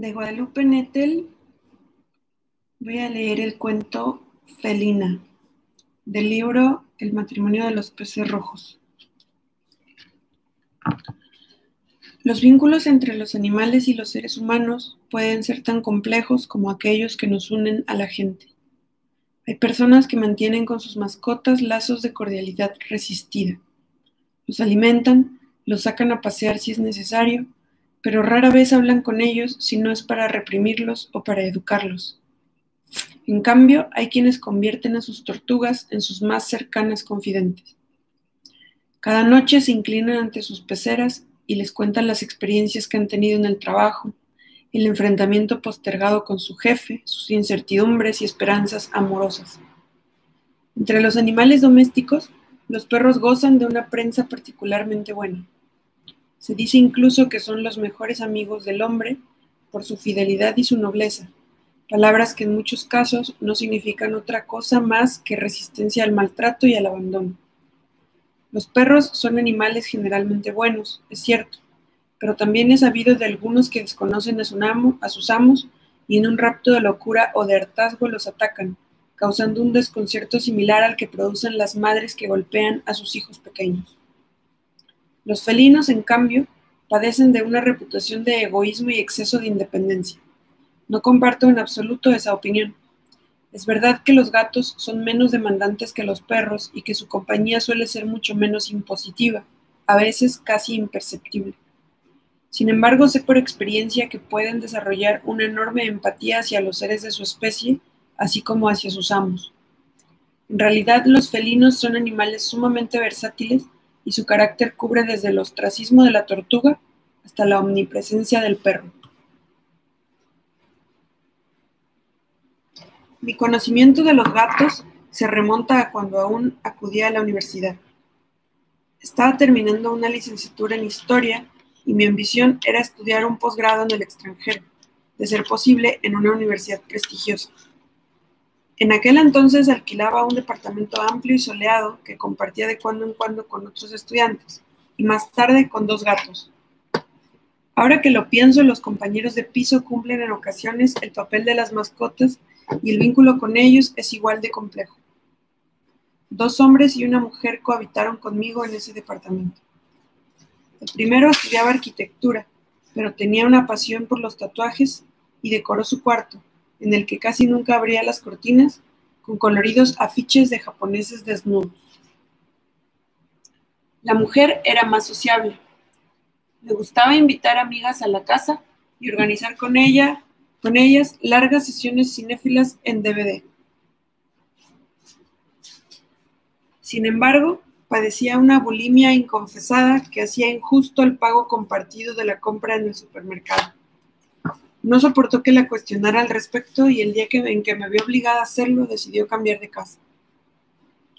De Guadalupe Nettel voy a leer el cuento Felina del libro El matrimonio de los peces rojos. Los vínculos entre los animales y los seres humanos pueden ser tan complejos como aquellos que nos unen a la gente. Hay personas que mantienen con sus mascotas lazos de cordialidad resistida. Los alimentan, los sacan a pasear si es necesario, pero rara vez hablan con ellos si no es para reprimirlos o para educarlos. En cambio, hay quienes convierten a sus tortugas en sus más cercanas confidentes. Cada noche se inclinan ante sus peceras y les cuentan las experiencias que han tenido en el trabajo, el enfrentamiento postergado con su jefe, sus incertidumbres y esperanzas amorosas. Entre los animales domésticos, los perros gozan de una prensa particularmente buena. Se dice incluso que son los mejores amigos del hombre por su fidelidad y su nobleza, palabras que en muchos casos no significan otra cosa más que resistencia al maltrato y al abandono. Los perros son animales generalmente buenos, es cierto, pero también he sabido de algunos que desconocen a, su amo, a sus amos y en un rapto de locura o de hartazgo los atacan, causando un desconcierto similar al que producen las madres que golpean a sus hijos pequeños. Los felinos, en cambio, padecen de una reputación de egoísmo y exceso de independencia. No comparto en absoluto esa opinión. Es verdad que los gatos son menos demandantes que los perros y que su compañía suele ser mucho menos impositiva, a veces casi imperceptible. Sin embargo, sé por experiencia que pueden desarrollar una enorme empatía hacia los seres de su especie, así como hacia sus amos. En realidad, los felinos son animales sumamente versátiles y su carácter cubre desde el ostracismo de la tortuga hasta la omnipresencia del perro. Mi conocimiento de los gatos se remonta a cuando aún acudía a la universidad. Estaba terminando una licenciatura en historia y mi ambición era estudiar un posgrado en el extranjero, de ser posible en una universidad prestigiosa. En aquel entonces alquilaba un departamento amplio y soleado que compartía de cuando en cuando con otros estudiantes y más tarde con dos gatos. Ahora que lo pienso, los compañeros de piso cumplen en ocasiones el papel de las mascotas y el vínculo con ellos es igual de complejo. Dos hombres y una mujer cohabitaron conmigo en ese departamento. El primero estudiaba arquitectura, pero tenía una pasión por los tatuajes y decoró su cuarto, en el que casi nunca abría las cortinas, con coloridos afiches de japoneses desnudos. La mujer era más sociable. Le gustaba invitar amigas a la casa y organizar con con ellas largas sesiones cinéfilas en DVD. Sin embargo, padecía una bulimia inconfesada que hacía injusto el pago compartido de la compra en el supermercado. No soportó que la cuestionara al respecto y el día que, en que me vio obligada a hacerlo decidió cambiar de casa.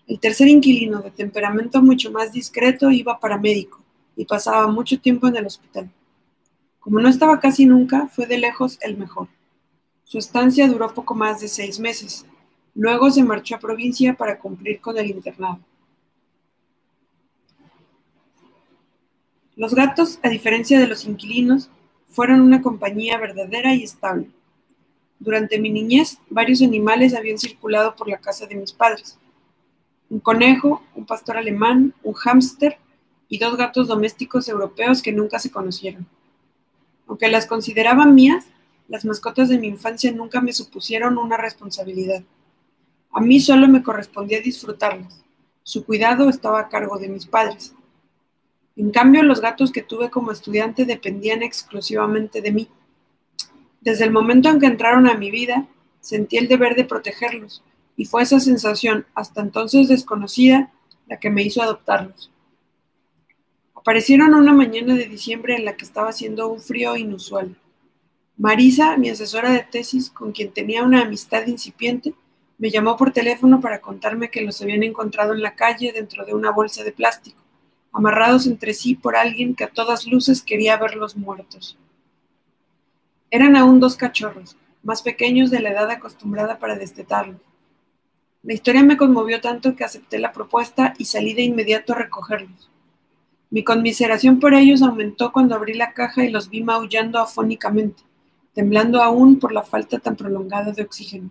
El tercer inquilino, de temperamento mucho más discreto, iba para médico y pasaba mucho tiempo en el hospital. Como no estaba casi nunca, fue de lejos el mejor. Su estancia duró poco más de seis meses. Luego se marchó a provincia para cumplir con el internado. Los gatos, a diferencia de los inquilinos, fueron una compañía verdadera y estable. Durante mi niñez, varios animales habían circulado por la casa de mis padres. Un conejo, un pastor alemán, un hámster y dos gatos domésticos europeos que nunca se conocieron. Aunque las consideraba mías, las mascotas de mi infancia nunca me supusieron una responsabilidad. A mí solo me correspondía disfrutarlas. Su cuidado estaba a cargo de mis padres. En cambio, los gatos que tuve como estudiante dependían exclusivamente de mí. Desde el momento en que entraron a mi vida, sentí el deber de protegerlos, y fue esa sensación, hasta entonces desconocida, la que me hizo adoptarlos. Aparecieron una mañana de diciembre en la que estaba haciendo un frío inusual. Marisa, mi asesora de tesis, con quien tenía una amistad incipiente, me llamó por teléfono para contarme que los habían encontrado en la calle dentro de una bolsa de plástico, amarrados entre sí por alguien que a todas luces quería verlos muertos. Eran aún dos cachorros, más pequeños de la edad acostumbrada para destetarlos. La historia me conmovió tanto que acepté la propuesta y salí de inmediato a recogerlos. Mi conmiseración por ellos aumentó cuando abrí la caja y los vi maullando afónicamente, temblando aún por la falta tan prolongada de oxígeno.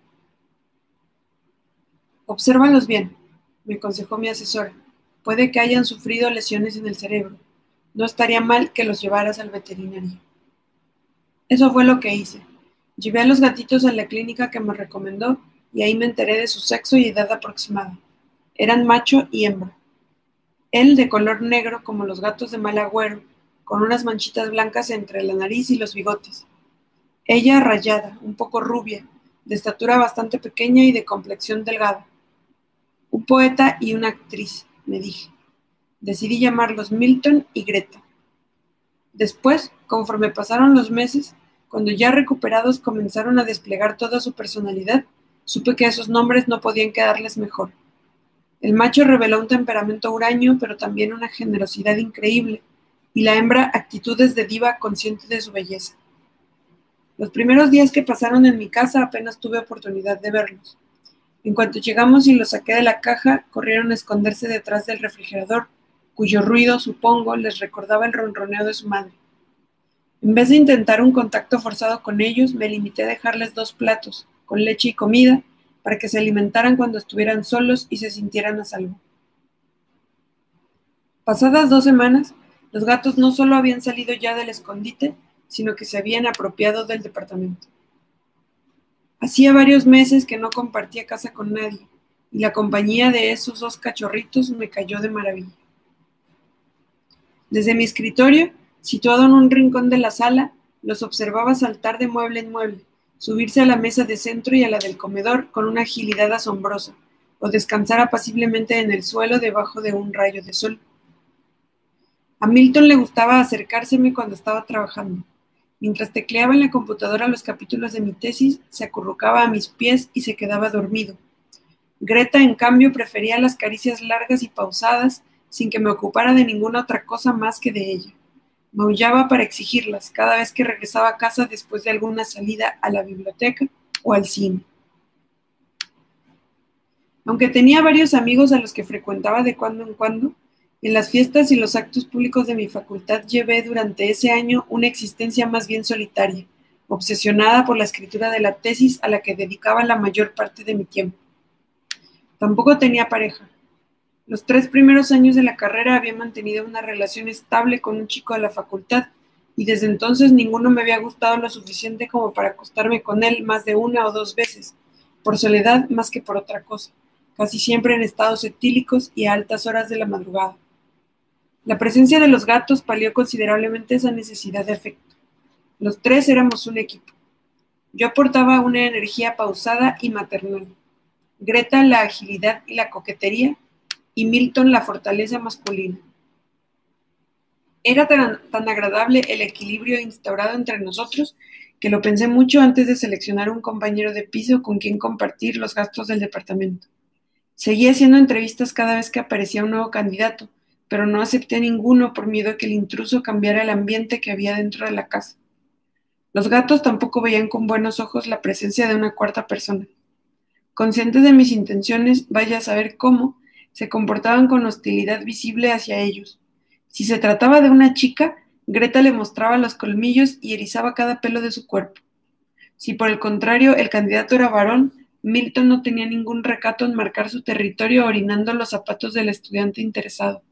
Obsérvalos bien, me aconsejó mi asesora. Puede que hayan sufrido lesiones en el cerebro. No estaría mal que los llevaras al veterinario. Eso fue lo que hice. Llevé a los gatitos a la clínica que me recomendó y ahí me enteré de su sexo y edad aproximada. Eran macho y hembra. Él de color negro como los gatos de mal agüero, con unas manchitas blancas entre la nariz y los bigotes. Ella rayada, un poco rubia, de estatura bastante pequeña y de complexión delgada. Un poeta y una actriz, me dije. Decidí llamarlos Milton y Greta. Después, conforme pasaron los meses, cuando ya recuperados comenzaron a desplegar toda su personalidad, supe que esos nombres no podían quedarles mejor. El macho reveló un temperamento huraño, pero también una generosidad increíble, y la hembra actitudes de diva consciente de su belleza. Los primeros días que pasaron en mi casa apenas tuve oportunidad de verlos. En cuanto llegamos y los saqué de la caja, corrieron a esconderse detrás del refrigerador, cuyo ruido, supongo, les recordaba el ronroneo de su madre. En vez de intentar un contacto forzado con ellos, me limité a dejarles dos platos, con leche y comida, para que se alimentaran cuando estuvieran solos y se sintieran a salvo. Pasadas dos semanas, los gatos no solo habían salido ya del escondite, sino que se habían apropiado del departamento. Hacía varios meses que no compartía casa con nadie, y la compañía de esos dos cachorritos me cayó de maravilla. Desde mi escritorio, situado en un rincón de la sala, los observaba saltar de mueble en mueble, subirse a la mesa de centro y a la del comedor con una agilidad asombrosa, o descansar apaciblemente en el suelo debajo de un rayo de sol. A Milton le gustaba acercárseme cuando estaba trabajando. Mientras tecleaba en la computadora los capítulos de mi tesis, se acurrucaba a mis pies y se quedaba dormido. Greta, en cambio, prefería las caricias largas y pausadas, sin que me ocupara de ninguna otra cosa más que de ella. Maullaba para exigirlas cada vez que regresaba a casa después de alguna salida a la biblioteca o al cine. Aunque tenía varios amigos a los que frecuentaba de cuando en cuando, en las fiestas y los actos públicos de mi facultad llevé durante ese año una existencia más bien solitaria, obsesionada por la escritura de la tesis a la que dedicaba la mayor parte de mi tiempo. Tampoco tenía pareja, los tres primeros años de la carrera había mantenido una relación estable con un chico de la facultad y desde entonces ninguno me había gustado lo suficiente como para acostarme con él más de una o dos veces, por soledad más que por otra cosa, casi siempre en estados etílicos y a altas horas de la madrugada. La presencia de los gatos palió considerablemente esa necesidad de afecto. Los tres éramos un equipo. Yo aportaba una energía pausada y maternal. Greta la agilidad y la coquetería, y Milton la fortaleza masculina. Era tan, agradable el equilibrio instaurado entre nosotros que lo pensé mucho antes de seleccionar un compañero de piso con quien compartir los gastos del departamento. Seguí haciendo entrevistas cada vez que aparecía un nuevo candidato, pero no acepté ninguno por miedo a que el intruso cambiara el ambiente que había dentro de la casa. Los gatos tampoco veían con buenos ojos la presencia de una cuarta persona. Conscientes de mis intenciones, vaya a saber cómo, se comportaban con hostilidad visible hacia ellos. Si se trataba de una chica, Greta le mostraba los colmillos y erizaba cada pelo de su cuerpo. Si por el contrario el candidato era varón, Milton no tenía ningún recato en marcar su territorio orinando los zapatos del estudiante interesado.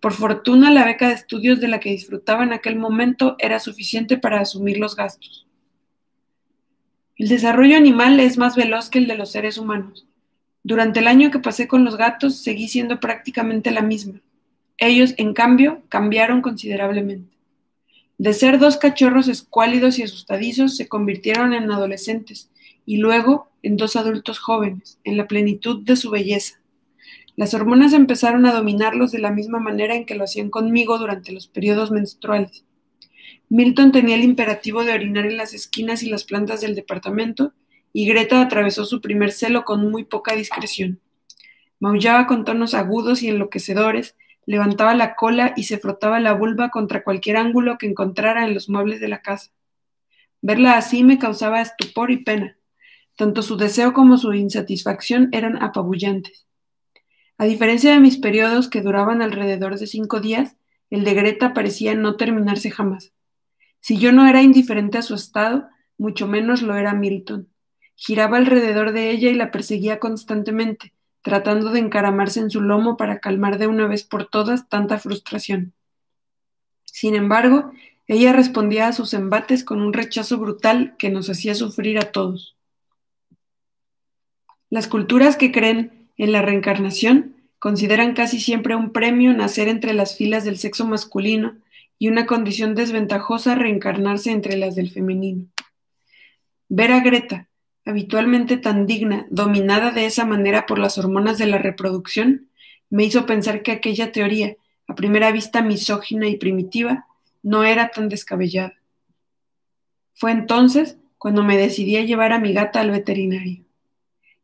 Por fortuna, la beca de estudios de la que disfrutaba en aquel momento era suficiente para asumir los gastos. El desarrollo animal es más veloz que el de los seres humanos. Durante el año que pasé con los gatos seguí siendo prácticamente la misma. Ellos, en cambio, cambiaron considerablemente. De ser dos cachorros escuálidos y asustadizos, se convirtieron en adolescentes y luego en dos adultos jóvenes, en la plenitud de su belleza. Las hormonas empezaron a dominarlos de la misma manera en que lo hacían conmigo durante los periodos menstruales. Milton tenía el imperativo de orinar en las esquinas y las plantas del departamento y Greta atravesó su primer celo con muy poca discreción. Maullaba con tonos agudos y enloquecedores, levantaba la cola y se frotaba la vulva contra cualquier ángulo que encontrara en los muebles de la casa. Verla así me causaba estupor y pena. Tanto su deseo como su insatisfacción eran apabullantes. A diferencia de mis periodos que duraban alrededor de cinco días, el de Greta parecía no terminarse jamás. Si yo no era indiferente a su estado, mucho menos lo era Milton. Giraba alrededor de ella y la perseguía constantemente, tratando de encaramarse en su lomo para calmar de una vez por todas tanta frustración. Sin embargo, ella respondía a sus embates con un rechazo brutal que nos hacía sufrir a todos. Las culturas que creen en la reencarnación consideran casi siempre un premio nacer entre las filas del sexo masculino y una condición desventajosa reencarnarse entre las del femenino. Ver a Greta, habitualmente tan digna, dominada de esa manera por las hormonas de la reproducción, me hizo pensar que aquella teoría, a primera vista misógina y primitiva, no era tan descabellada. Fue entonces cuando me decidí a llevar a mi gata al veterinario.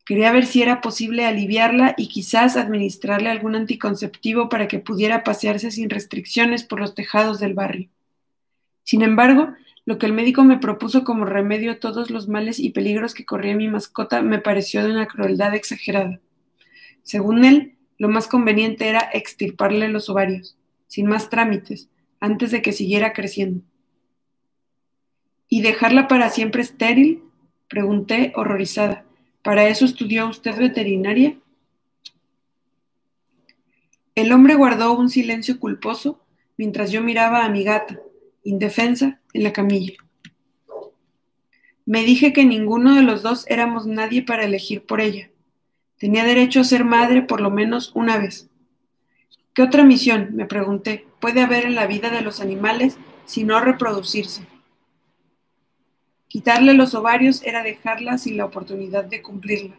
Quería ver si era posible aliviarla y quizás administrarle algún anticonceptivo para que pudiera pasearse sin restricciones por los tejados del barrio. Sin embargo, lo que el médico me propuso como remedio a todos los males y peligros que corría mi mascota me pareció de una crueldad exagerada. Según él, lo más conveniente era extirparle los ovarios, sin más trámites, antes de que siguiera creciendo. ¿Y dejarla para siempre estéril? Pregunté, horrorizada. ¿Para eso estudió usted veterinaria? El hombre guardó un silencio culposo mientras yo miraba a mi gata, indefensa, en la camilla. Me dije que ninguno de los dos éramos nadie para elegir por ella. Tenía derecho a ser madre por lo menos una vez. ¿Qué otra misión, me pregunté, puede haber en la vida de los animales si no reproducirse? Quitarle los ovarios era dejarla sin la oportunidad de cumplirla.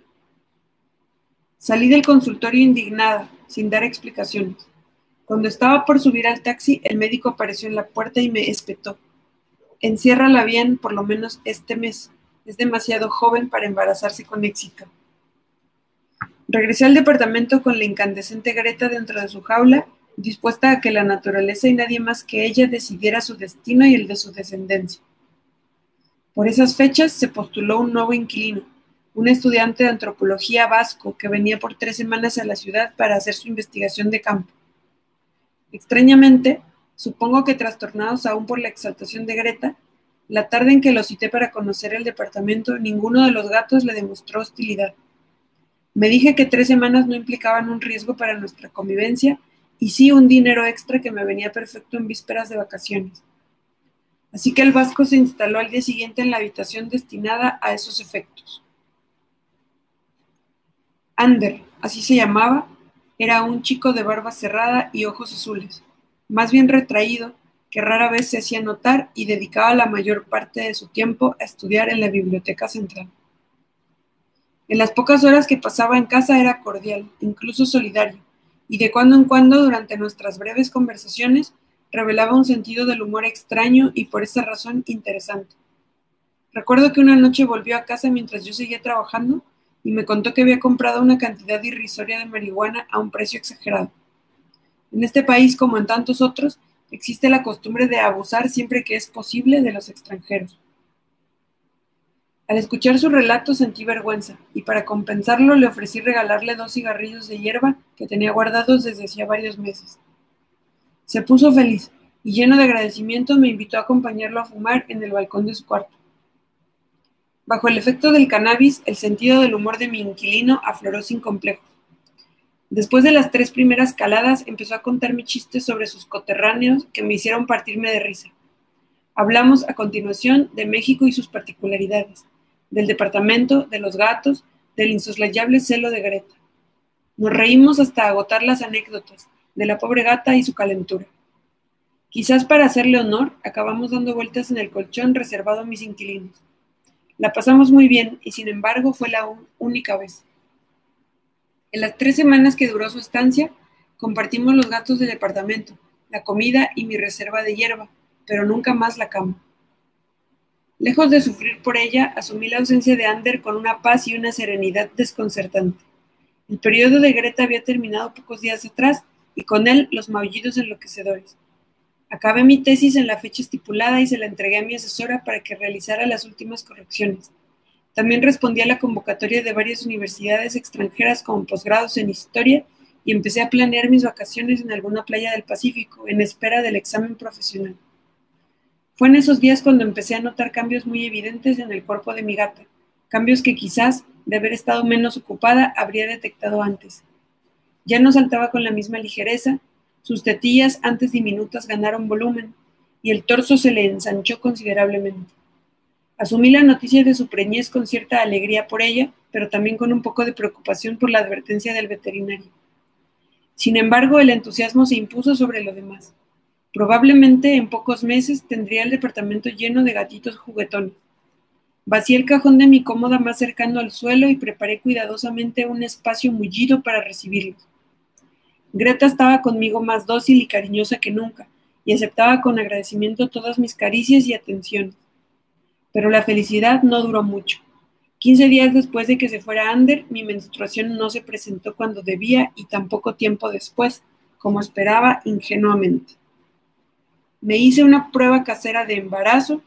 Salí del consultorio indignada, sin dar explicaciones. Cuando estaba por subir al taxi, el médico apareció en la puerta y me espetó. Enciérrala bien por lo menos este mes. Es demasiado joven para embarazarse con éxito. Regresé al departamento con la incandescente Greta dentro de su jaula, dispuesta a que la naturaleza y nadie más que ella decidiera su destino y el de su descendencia. Por esas fechas se postuló un nuevo inquilino, un estudiante de antropología vasco que venía por tres semanas a la ciudad para hacer su investigación de campo. Extrañamente, supongo que trastornados aún por la exaltación de Greta, la tarde en que lo cité para conocer el departamento, ninguno de los gatos le demostró hostilidad. Me dije que tres semanas no implicaban un riesgo para nuestra convivencia y sí un dinero extra que me venía perfecto en vísperas de vacaciones. Así que el vasco se instaló al día siguiente en la habitación destinada a esos efectos. Ander, así se llamaba, era un chico de barba cerrada y ojos azules, más bien retraído, que rara vez se hacía notar y dedicaba la mayor parte de su tiempo a estudiar en la biblioteca central. En las pocas horas que pasaba en casa era cordial, incluso solidario, y de cuando en cuando, durante nuestras breves conversaciones, revelaba un sentido del humor extraño y por esa razón interesante. Recuerdo que una noche volvió a casa mientras yo seguía trabajando y me contó que había comprado una cantidad irrisoria de marihuana a un precio exagerado. En este país, como en tantos otros, existe la costumbre de abusar siempre que es posible de los extranjeros. Al escuchar su relato sentí vergüenza y para compensarlo le ofrecí regalarle dos cigarrillos de hierba que tenía guardados desde hacía varios meses. Se puso feliz y lleno de agradecimiento me invitó a acompañarlo a fumar en el balcón de su cuarto. Bajo el efecto del cannabis, el sentido del humor de mi inquilino afloró sin complejo. Después de las tres primeras caladas, empezó a contarme chistes sobre sus coterráneos que me hicieron partirme de risa. Hablamos a continuación de México y sus particularidades, del departamento, de los gatos, del insoslayable celo de Greta. Nos reímos hasta agotar las anécdotas de la pobre gata y su calentura. Quizás para hacerle honor, acabamos dando vueltas en el colchón reservado a mis inquilinos. La pasamos muy bien y sin embargo fue la única vez. En las tres semanas que duró su estancia, compartimos los gastos del departamento, la comida y mi reserva de hierba, pero nunca más la cama. Lejos de sufrir por ella, asumí la ausencia de Ander con una paz y una serenidad desconcertante. El periodo de Greta había terminado pocos días atrás y con él los maullidos enloquecedores. Acabé mi tesis en la fecha estipulada y se la entregué a mi asesora para que realizara las últimas correcciones. También respondí a la convocatoria de varias universidades extranjeras con posgrados en historia y empecé a planear mis vacaciones en alguna playa del Pacífico en espera del examen profesional. Fue en esos días cuando empecé a notar cambios muy evidentes en el cuerpo de mi gata, cambios que quizás, de haber estado menos ocupada, habría detectado antes. Ya no saltaba con la misma ligereza, sus tetillas antes diminutas ganaron volumen, y el torso se le ensanchó considerablemente. Asumí la noticia de su preñez con cierta alegría por ella, pero también con un poco de preocupación por la advertencia del veterinario. Sin embargo, el entusiasmo se impuso sobre lo demás. Probablemente en pocos meses tendría el departamento lleno de gatitos juguetones. Vacié el cajón de mi cómoda más cercano al suelo y preparé cuidadosamente un espacio mullido para recibirlos. Greta estaba conmigo más dócil y cariñosa que nunca, y aceptaba con agradecimiento todas mis caricias y atenciones. Pero la felicidad no duró mucho. Quince días después de que se fuera Ander, mi menstruación no se presentó cuando debía y tampoco tiempo después, como esperaba ingenuamente. Me hice una prueba casera de embarazo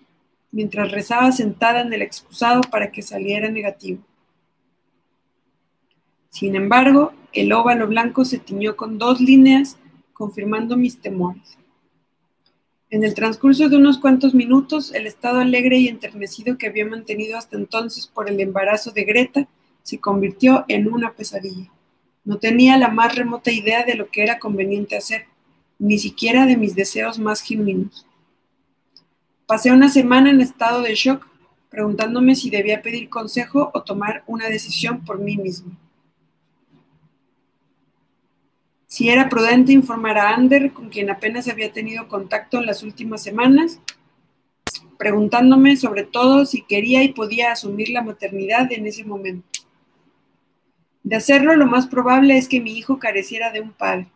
mientras rezaba sentada en el excusado para que saliera negativo. Sin embargo, el óvalo blanco se tiñó con dos líneas, confirmando mis temores. En el transcurso de unos cuantos minutos, el estado alegre y enternecido que había mantenido hasta entonces por el embarazo de Greta se convirtió en una pesadilla. No tenía la más remota idea de lo que era conveniente hacer ni siquiera de mis deseos más genuinos. Pasé una semana en estado de shock, preguntándome si debía pedir consejo o tomar una decisión por mí mismo. Si era prudente informar a Ander, con quien apenas había tenido contacto en las últimas semanas, preguntándome sobre todo si quería y podía asumir la maternidad en ese momento. De hacerlo, lo más probable es que mi hijo careciera de un padre.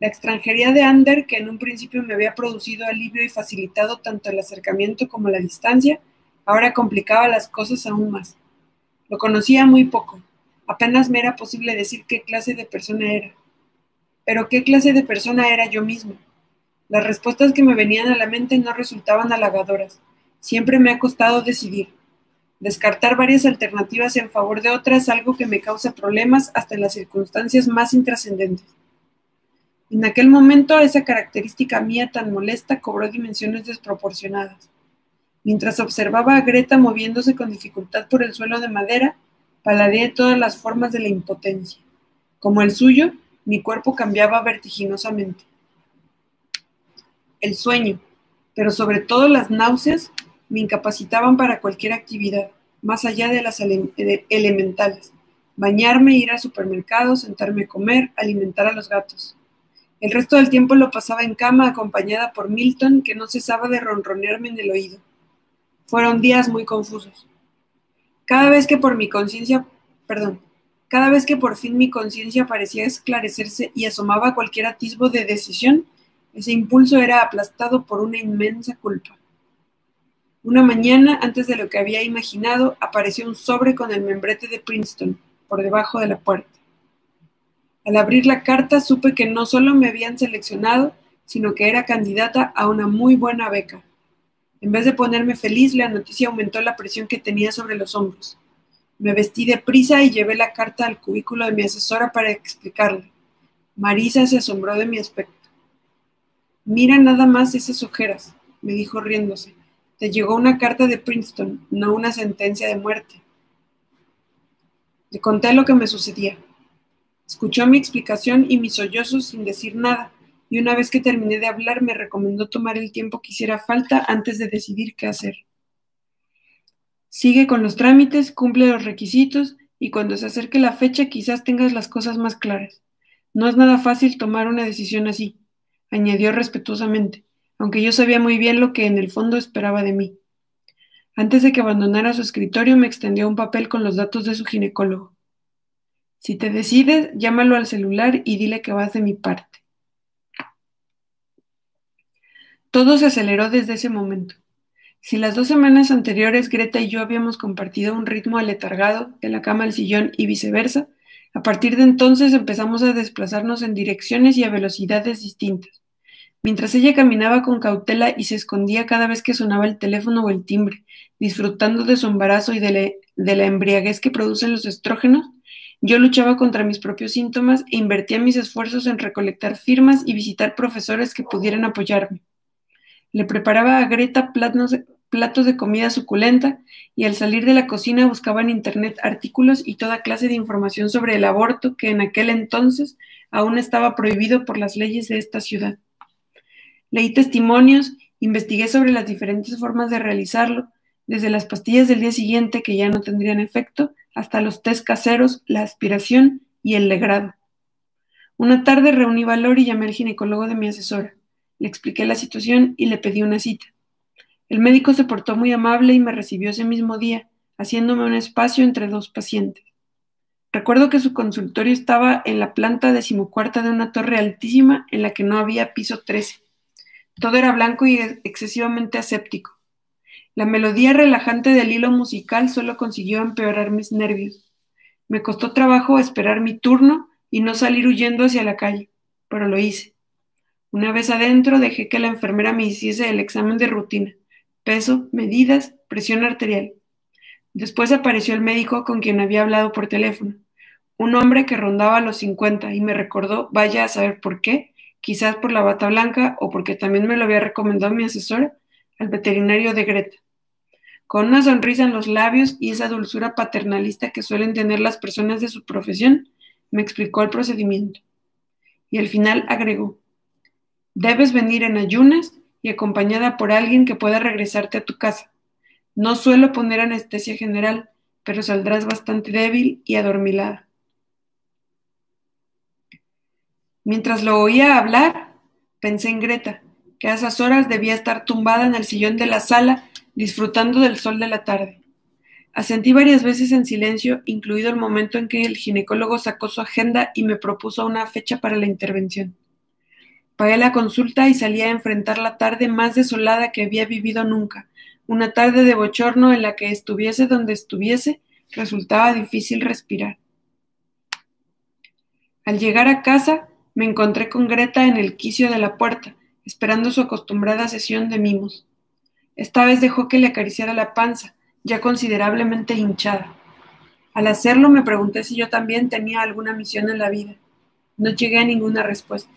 La extranjería de Ander, que en un principio me había producido alivio y facilitado tanto el acercamiento como la distancia, ahora complicaba las cosas aún más. Lo conocía muy poco. Apenas me era posible decir qué clase de persona era. Pero qué clase de persona era yo mismo. Las respuestas que me venían a la mente no resultaban halagadoras. Siempre me ha costado decidir. Descartar varias alternativas en favor de otras es algo que me causa problemas hasta en las circunstancias más intrascendentes. En aquel momento esa característica mía tan molesta cobró dimensiones desproporcionadas. Mientras observaba a Greta moviéndose con dificultad por el suelo de madera, paladeé todas las formas de la impotencia. Como el suyo, mi cuerpo cambiaba vertiginosamente. El sueño, pero sobre todo las náuseas, me incapacitaban para cualquier actividad, más allá de las elementales. Bañarme, ir al supermercado, sentarme a comer, alimentar a los gatos. El resto del tiempo lo pasaba en cama acompañada por Milton, que no cesaba de ronronearme en el oído. Fueron días muy confusos. Cada vez que por mi conciencia, perdón, cada vez que por fin mi conciencia parecía esclarecerse y asomaba cualquier atisbo de decisión, ese impulso era aplastado por una inmensa culpa. Una mañana, antes de lo que había imaginado, apareció un sobre con el membrete de Princeton por debajo de la puerta. Al abrir la carta supe que no solo me habían seleccionado, sino que era candidata a una muy buena beca. En vez de ponerme feliz, la noticia aumentó la presión que tenía sobre los hombros. Me vestí de prisa y llevé la carta al cubículo de mi asesora para explicarle. Marisa se asombró de mi aspecto. Mira nada más esas ojeras, me dijo riéndose. Te llegó una carta de Princeton, no una sentencia de muerte. Le conté lo que me sucedía. Escuchó mi explicación y mis sollozos sin decir nada, y una vez que terminé de hablar me recomendó tomar el tiempo que hiciera falta antes de decidir qué hacer. Sigue con los trámites, cumple los requisitos y cuando se acerque la fecha quizás tengas las cosas más claras. No es nada fácil tomar una decisión así, añadió respetuosamente, aunque yo sabía muy bien lo que en el fondo esperaba de mí. Antes de que abandonara su escritorio me extendió un papel con los datos de su ginecólogo. Si te decides, llámalo al celular y dile que vas de mi parte. Todo se aceleró desde ese momento. Si las dos semanas anteriores Greta y yo habíamos compartido un ritmo aletargado de la cama al sillón y viceversa, a partir de entonces empezamos a desplazarnos en direcciones y a velocidades distintas. Mientras ella caminaba con cautela y se escondía cada vez que sonaba el teléfono o el timbre, disfrutando de su embarazo y de la, embriaguez que producen los estrógenos, yo luchaba contra mis propios síntomas e invertía mis esfuerzos en recolectar firmas y visitar profesores que pudieran apoyarme. Le preparaba a Greta platos de comida suculenta y al salir de la cocina buscaba en Internet artículos y toda clase de información sobre el aborto que en aquel entonces aún estaba prohibido por las leyes de esta ciudad. Leí testimonios, investigué sobre las diferentes formas de realizarlo, desde las pastillas del día siguiente que ya no tendrían efecto, hasta los test caseros, la aspiración y el legrado. Una tarde reuní valor y llamé al ginecólogo de mi asesora. Le expliqué la situación y le pedí una cita. El médico se portó muy amable y me recibió ese mismo día, haciéndome un espacio entre dos pacientes. Recuerdo que su consultorio estaba en la planta decimocuarta de una torre altísima en la que no había piso 13. Todo era blanco y excesivamente aséptico. La melodía relajante del hilo musical solo consiguió empeorar mis nervios. Me costó trabajo esperar mi turno y no salir huyendo hacia la calle, pero lo hice. Una vez adentro dejé que la enfermera me hiciese el examen de rutina, peso, medidas, presión arterial. Después apareció el médico con quien había hablado por teléfono, un hombre que rondaba los 50 y me recordó, vaya a saber por qué, quizás por la bata blanca o porque también me lo había recomendado mi asesora, al veterinario de Greta. Con una sonrisa en los labios y esa dulzura paternalista que suelen tener las personas de su profesión, me explicó el procedimiento. Y al final agregó, debes venir en ayunas y acompañada por alguien que pueda regresarte a tu casa. No suelo poner anestesia general, pero saldrás bastante débil y adormilada. Mientras lo oía hablar, pensé en Greta, que a esas horas debía estar tumbada en el sillón de la sala disfrutando del sol de la tarde. Asentí varias veces en silencio, incluido el momento en que el ginecólogo sacó su agenda y me propuso una fecha para la intervención. Pagué la consulta y salí a enfrentar la tarde más desolada que había vivido nunca, una tarde de bochorno en la que estuviese donde estuviese, resultaba difícil respirar. Al llegar a casa, me encontré con Greta en el quicio de la puerta, esperando su acostumbrada sesión de mimos. Esta vez dejó que le acariciara la panza, ya considerablemente hinchada. Al hacerlo me pregunté si yo también tenía alguna misión en la vida. No llegué a ninguna respuesta.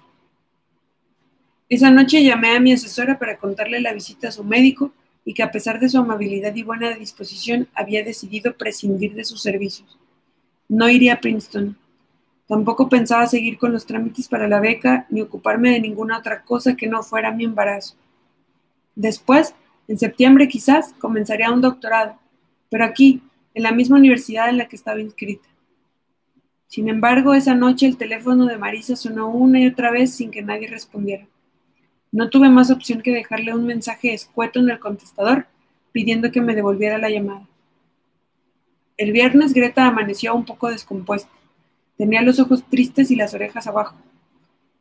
Esa noche llamé a mi asesora para contarle la visita a su médico y que a pesar de su amabilidad y buena disposición había decidido prescindir de sus servicios. No iría a Princeton. Tampoco pensaba seguir con los trámites para la beca ni ocuparme de ninguna otra cosa que no fuera mi embarazo. Después en septiembre quizás comenzaría un doctorado, pero aquí, en la misma universidad en la que estaba inscrita. Sin embargo, esa noche el teléfono de Marisa sonó una y otra vez sin que nadie respondiera. No tuve más opción que dejarle un mensaje escueto en el contestador pidiendo que me devolviera la llamada. El viernes Greta amaneció un poco descompuesta. Tenía los ojos tristes y las orejas abajo.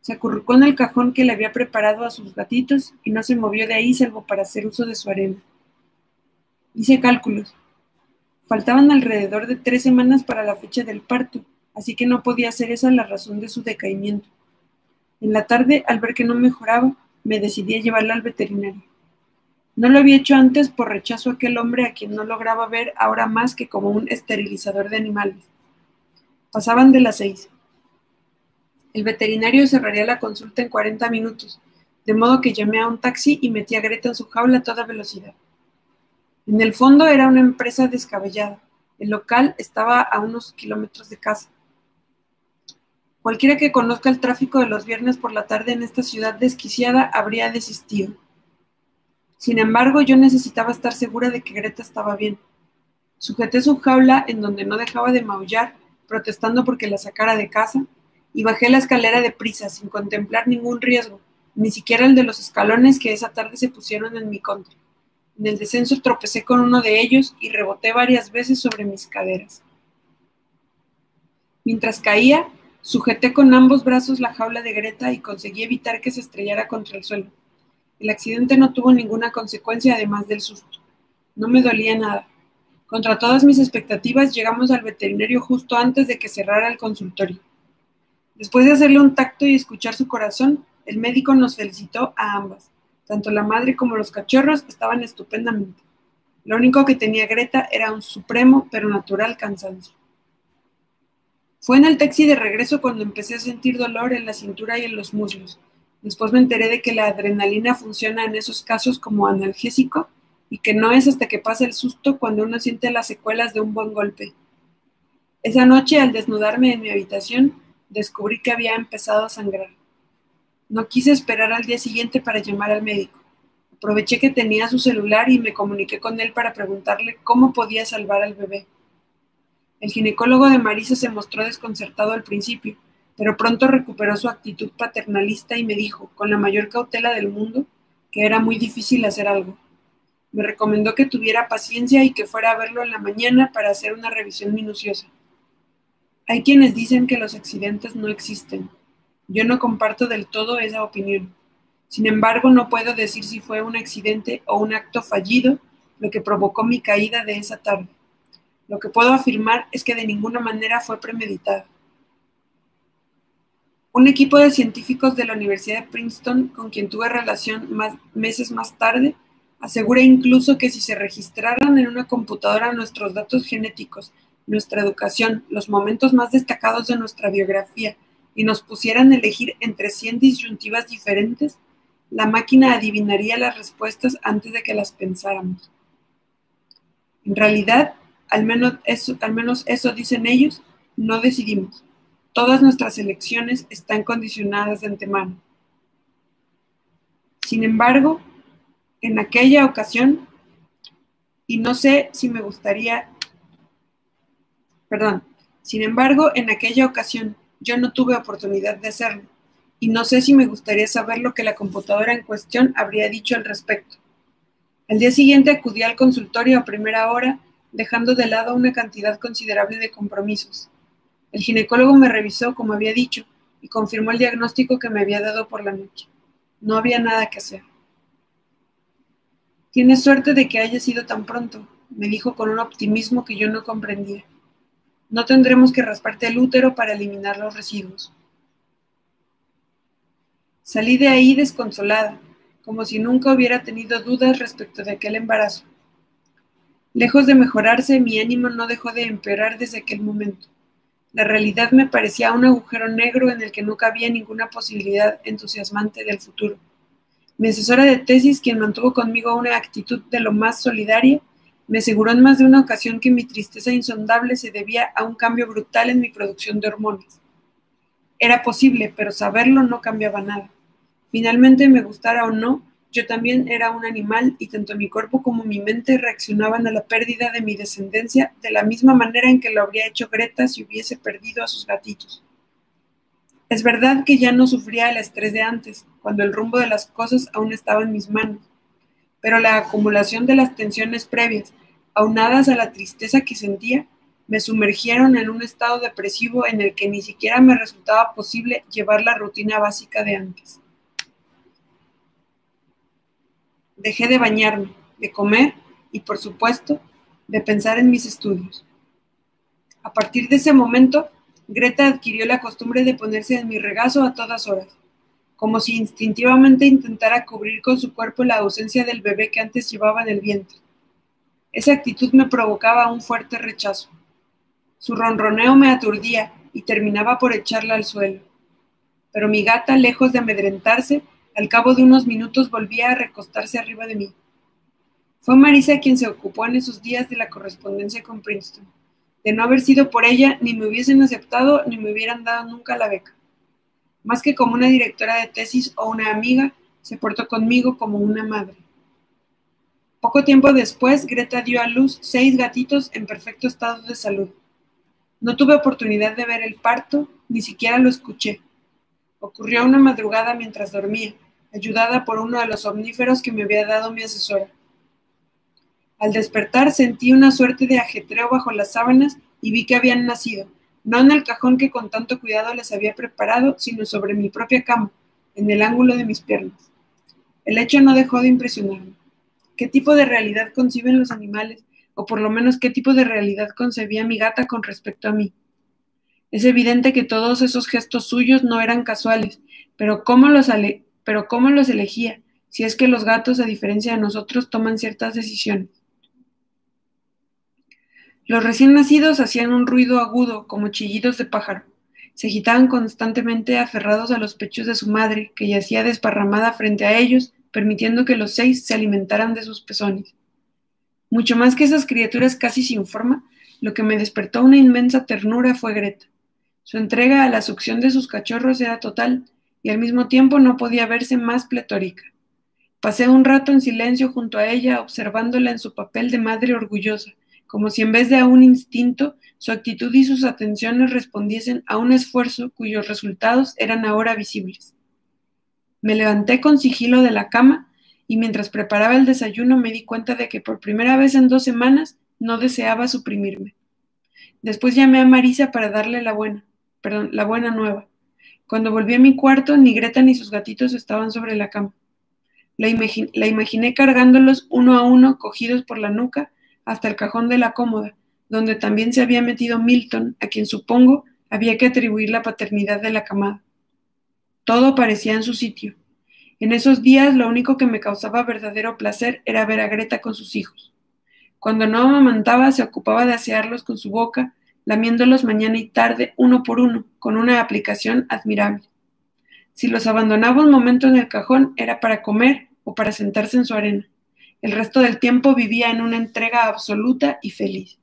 Se acurrucó en el cajón que le había preparado a sus gatitos y no se movió de ahí salvo para hacer uso de su arena. Hice cálculos. Faltaban alrededor de tres semanas para la fecha del parto, así que no podía ser esa la razón de su decaimiento. En la tarde, al ver que no mejoraba, me decidí a llevarla al veterinario. No lo había hecho antes por rechazo a aquel hombre a quien no lograba ver ahora más que como un esterilizador de animales. Pasaban de las seis. El veterinario cerraría la consulta en 40 minutos, de modo que llamé a un taxi y metí a Greta en su jaula a toda velocidad. En el fondo era una empresa descabellada. El local estaba a unos kilómetros de casa. Cualquiera que conozca el tráfico de los viernes por la tarde en esta ciudad desquiciada habría desistido. Sin embargo, yo necesitaba estar segura de que Greta estaba bien. Sujeté su jaula en donde no dejaba de maullar, protestando porque la sacara de casa, y bajé la escalera deprisa, sin contemplar ningún riesgo, ni siquiera el de los escalones que esa tarde se pusieron en mi contra. En el descenso tropecé con uno de ellos y reboté varias veces sobre mis caderas. Mientras caía, sujeté con ambos brazos la jaula de Greta y conseguí evitar que se estrellara contra el suelo. El accidente no tuvo ninguna consecuencia además del susto. No me dolía nada. Contra todas mis expectativas, llegamos al veterinario justo antes de que cerrara el consultorio. Después de hacerle un tacto y escuchar su corazón, el médico nos felicitó a ambas. Tanto la madre como los cachorros estaban estupendamente. Lo único que tenía Greta era un supremo pero natural cansancio. Fue en el taxi de regreso cuando empecé a sentir dolor en la cintura y en los muslos. Después me enteré de que la adrenalina funciona en esos casos como analgésico y que no es hasta que pasa el susto cuando uno siente las secuelas de un buen golpe. Esa noche, al desnudarme en mi habitación, descubrí que había empezado a sangrar. No quise esperar al día siguiente para llamar al médico. Aproveché que tenía su celular y me comuniqué con él para preguntarle cómo podía salvar al bebé. El ginecólogo de Marisa se mostró desconcertado al principio, pero pronto recuperó su actitud paternalista y me dijo, con la mayor cautela del mundo, que era muy difícil hacer algo. Me recomendó que tuviera paciencia y que fuera a verlo en la mañana para hacer una revisión minuciosa. Hay quienes dicen que los accidentes no existen. Yo no comparto del todo esa opinión. Sin embargo, no puedo decir si fue un accidente o un acto fallido lo que provocó mi caída de esa tarde. Lo que puedo afirmar es que de ninguna manera fue premeditado. Un equipo de científicos de la Universidad de Princeton, con quien tuve relación meses más tarde, asegura incluso que si se registraran en una computadora nuestros datos genéticos, nuestra educación, los momentos más destacados de nuestra biografía, y nos pusieran a elegir entre 100 disyuntivas diferentes, la máquina adivinaría las respuestas antes de que las pensáramos. En realidad, al menos eso, al menos eso dicen ellos, no decidimos. Todas nuestras elecciones están condicionadas de antemano. Sin embargo, en aquella ocasión, y no sé si me gustaría, perdón, sin embargo, en aquella ocasión yo no tuve oportunidad de hacerlo, y no sé si me gustaría saber lo que la computadora en cuestión habría dicho al respecto. Al día siguiente acudí al consultorio a primera hora dejando de lado una cantidad considerable de compromisos. El ginecólogo me revisó, como había dicho, y confirmó el diagnóstico que me había dado por la noche. No había nada que hacer. Tienes suerte de que haya sido tan pronto, me dijo con un optimismo que yo no comprendía. No tendremos que rasparte el útero para eliminar los residuos. Salí de ahí desconsolada, como si nunca hubiera tenido dudas respecto de aquel embarazo. Lejos de mejorarse, mi ánimo no dejó de empeorar desde aquel momento. La realidad me parecía un agujero negro en el que no cabía ninguna posibilidad entusiasmante del futuro. Mi asesora de tesis, quien mantuvo conmigo una actitud de lo más solidaria, me aseguró en más de una ocasión que mi tristeza insondable se debía a un cambio brutal en mi producción de hormonas. Era posible, pero saberlo no cambiaba nada. Finalmente, me gustara o no, yo también era un animal y tanto mi cuerpo como mi mente reaccionaban a la pérdida de mi descendencia de la misma manera en que lo habría hecho Greta si hubiese perdido a sus gatitos. Es verdad que ya no sufría el estrés de antes, cuando el rumbo de las cosas aún estaba en mis manos, pero la acumulación de las tensiones previas, aunadas a la tristeza que sentía, me sumergieron en un estado depresivo en el que ni siquiera me resultaba posible llevar la rutina básica de antes. Dejé de bañarme, de comer y, por supuesto, de pensar en mis estudios. A partir de ese momento, Greta adquirió la costumbre de ponerse en mi regazo a todas horas, como si instintivamente intentara cubrir con su cuerpo la ausencia del bebé que antes llevaba en el vientre. Esa actitud me provocaba un fuerte rechazo. Su ronroneo me aturdía y terminaba por echarla al suelo. Pero mi gata, lejos de amedrentarse, al cabo de unos minutos volvía a recostarse arriba de mí. Fue Marisa quien se ocupó en esos días de la correspondencia con Princeton. De no haber sido por ella, ni me hubiesen aceptado ni me hubieran dado nunca la beca. Más que como una directora de tesis o una amiga, se portó conmigo como una madre. Poco tiempo después, Greta dio a luz seis gatitos en perfecto estado de salud. No tuve oportunidad de ver el parto, ni siquiera lo escuché. Ocurrió una madrugada mientras dormía, ayudada por uno de los omníferos que me había dado mi asesora. Al despertar sentí una suerte de ajetreo bajo las sábanas y vi que habían nacido, no en el cajón que con tanto cuidado les había preparado, sino sobre mi propia cama, en el ángulo de mis piernas. El hecho no dejó de impresionarme. ¿Qué tipo de realidad conciben los animales? O por lo menos qué tipo de realidad concebía mi gata con respecto a mí. Es evidente que todos esos gestos suyos no eran casuales, pero cómo los, pero ¿cómo los elegía? Si es que los gatos, a diferencia de nosotros, toman ciertas decisiones. Los recién nacidos hacían un ruido agudo, como chillidos de pájaro. Se agitaban constantemente aferrados a los pechos de su madre, que yacía desparramada frente a ellos, permitiendo que los seis se alimentaran de sus pezones. Mucho más que esas criaturas casi sin forma, lo que me despertó una inmensa ternura fue Greta. Su entrega a la succión de sus cachorros era total y al mismo tiempo no podía verse más pletórica. Pasé un rato en silencio junto a ella, observándola en su papel de madre orgullosa, como si en vez de a un instinto, su actitud y sus atenciones respondiesen a un esfuerzo cuyos resultados eran ahora visibles. Me levanté con sigilo de la cama y mientras preparaba el desayuno me di cuenta de que por primera vez en dos semanas no deseaba suprimirme. Después llamé a Marisa para darle la buena, perdón, la buena nueva. Cuando volví a mi cuarto, ni Greta ni sus gatitos estaban sobre la cama. La, la imaginé cargándolos uno a uno, cogidos por la nuca, hasta el cajón de la cómoda, donde también se había metido Milton, a quien supongo había que atribuir la paternidad de la camada. Todo parecía en su sitio. En esos días lo único que me causaba verdadero placer era ver a Greta con sus hijos. Cuando no amamantaba se ocupaba de asearlos con su boca, lamiéndolos mañana y tarde uno por uno, con una aplicación admirable. Si los abandonaba un momento en el cajón era para comer o para sentarse en su arena. El resto del tiempo vivía en una entrega absoluta y feliz.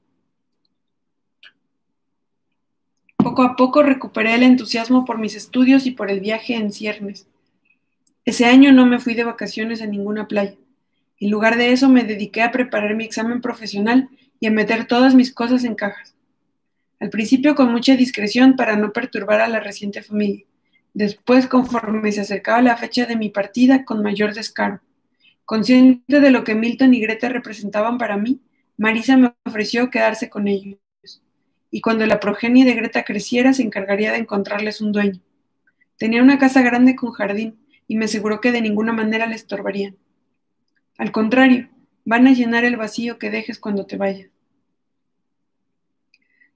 Poco a poco recuperé el entusiasmo por mis estudios y por el viaje en ciernes. Ese año no me fui de vacaciones a ninguna playa. En lugar de eso me dediqué a preparar mi examen profesional y a meter todas mis cosas en cajas. Al principio con mucha discreción para no perturbar a la reciente familia. Después, conforme se acercaba la fecha de mi partida, con mayor descaro. Consciente de lo que Milton y Greta representaban para mí, Marisa me ofreció quedarse con ellos. Y cuando la progenie de Greta creciera, se encargaría de encontrarles un dueño. Tenía una casa grande con jardín y me aseguró que de ninguna manera le estorbarían. Al contrario, van a llenar el vacío que dejes cuando te vayas.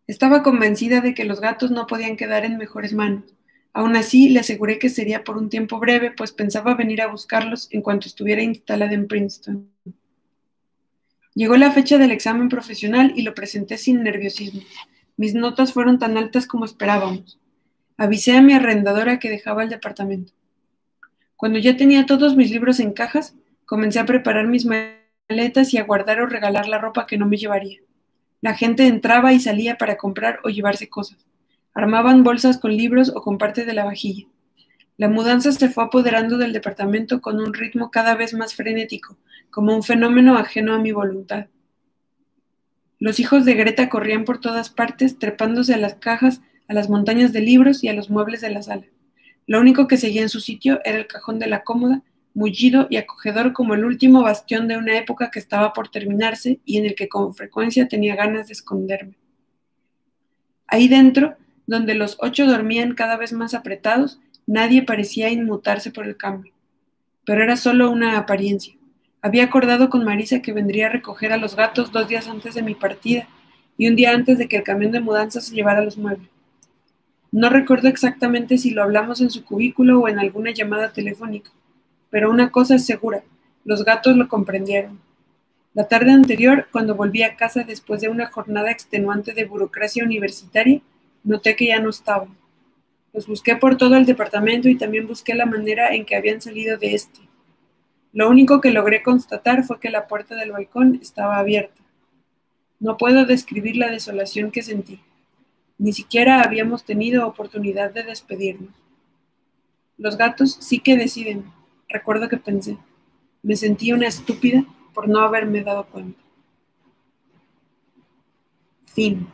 Estaba convencida de que los gatos no podían quedar en mejores manos Aún así, le aseguré que sería por un tiempo breve, pues pensaba venir a buscarlos en cuanto estuviera instalada en Princeton. Llegó la fecha del examen profesional y lo presenté sin nerviosismo. Mis notas fueron tan altas como esperábamos. Avisé a mi arrendadora que dejaba el departamento. Cuando ya tenía todos mis libros en cajas, comencé a preparar mis maletas y a guardar o regalar la ropa que no me llevaría. La gente entraba y salía para comprar o llevarse cosas. Armaban bolsas con libros o con parte de la vajilla. La mudanza se fue apoderando del departamento con un ritmo cada vez más frenético, como un fenómeno ajeno a mi voluntad. Los hijos de Greta corrían por todas partes, trepándose a las cajas, a las montañas de libros y a los muebles de la sala. Lo único que seguía en su sitio era el cajón de la cómoda, mullido y acogedor como el último bastión de una época que estaba por terminarse y en el que con frecuencia tenía ganas de esconderme. Ahí dentro, donde los ocho dormían cada vez más apretados, nadie parecía inmutarse por el cambio. Pero era solo una apariencia. Había acordado con Marisa que vendría a recoger a los gatos dos días antes de mi partida y un día antes de que el camión de mudanza se llevara los muebles. No recuerdo exactamente si lo hablamos en su cubículo o en alguna llamada telefónica, pero una cosa es segura, los gatos lo comprendieron. La tarde anterior, cuando volví a casa después de una jornada extenuante de burocracia universitaria, Noté que ya no estaban. Los busqué por todo el departamento y también busqué la manera en que habían salido de este. Lo único que logré constatar fue que la puerta del balcón estaba abierta. No puedo describir la desolación que sentí. Ni siquiera habíamos tenido oportunidad de despedirnos. Los gatos sí que deciden, recuerdo que pensé. Me sentí una estúpida por no haberme dado cuenta. Fin.